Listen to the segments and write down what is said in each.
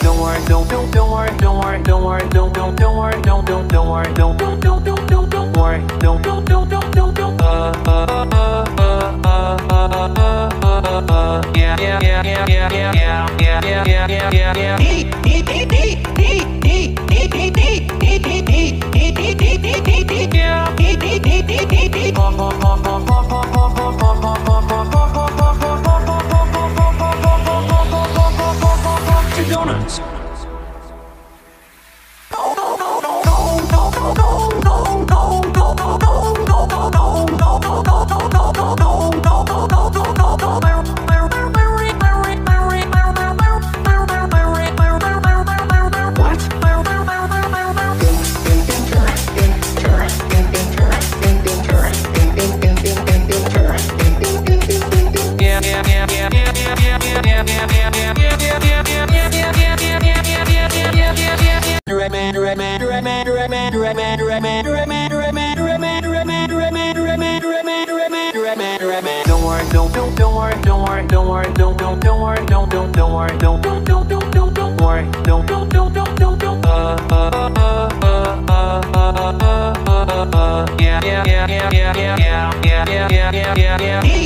Don't worry, don't don't don't worry, don't worry, don't worry, don't don't don't worry, don't don't don't worry, don't don't don't don't don't don't worry, don't don't don't don't don't don't. Uh uh uh uh uh uh uh uh uh. Yeah yeah yeah yeah yeah yeah yeah yeah yeah yeah yeah no, no, no. Don't worry, don't don't don't worry, don't worry, don't worry, don't don't don't worry, don't don't don't worry, don't don't don't don't don't don't worry, don't don't don't don't don't don't. Uh uh uh uh uh uh uh uh uh. Yeah yeah yeah yeah yeah yeah yeah yeah yeah yeah yeah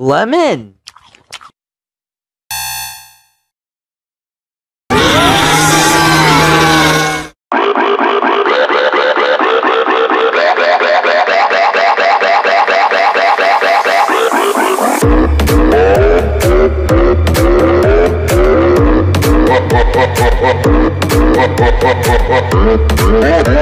Lemon.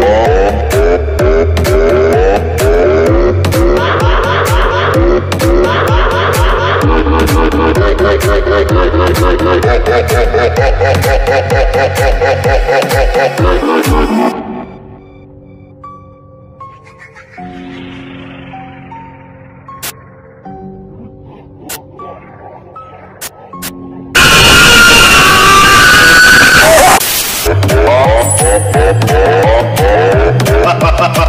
Yeah. Ha ha ha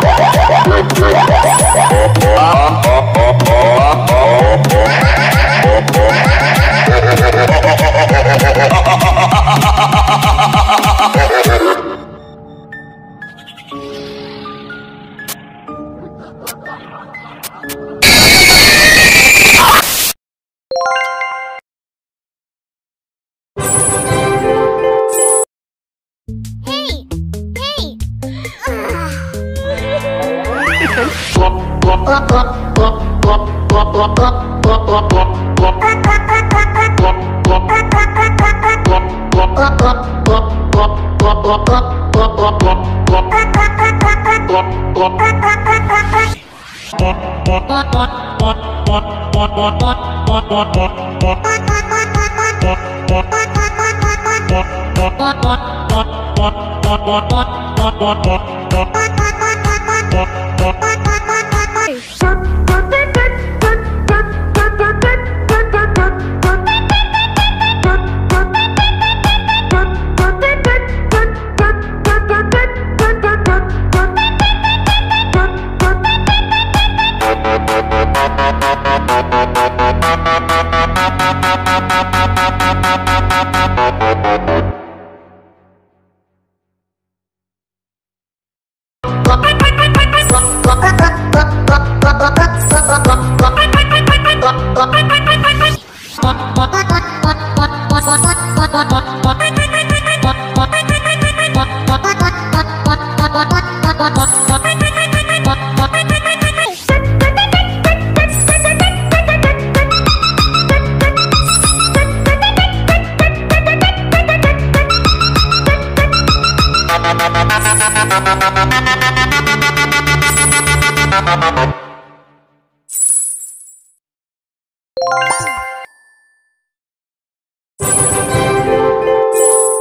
ha! What? Thank